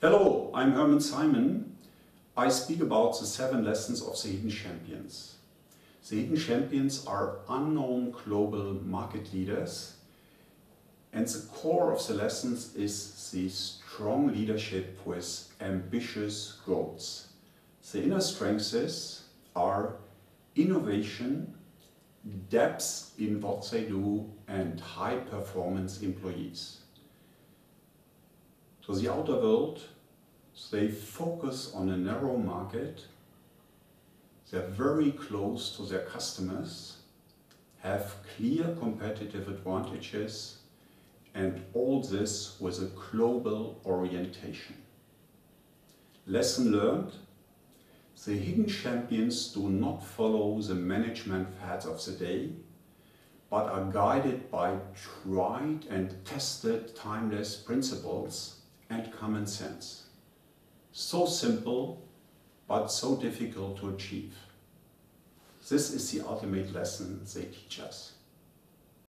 Hello, I'm Hermann Simon. I speak about the seven lessons of the Hidden Champions. The Hidden Champions are unknown global market leaders and the core of the lessons is the strong leadership with ambitious goals. The inner strengths are innovation, depth in what they do and high performance employees. To the outer world, they focus on a narrow market, they're very close to their customers, have clear competitive advantages and all this with a global orientation. Lesson learned, the hidden champions do not follow the management fads of the day, but are guided by tried and tested timeless principles and common sense. So simple, but so difficult to achieve. This is the ultimate lesson they teach us.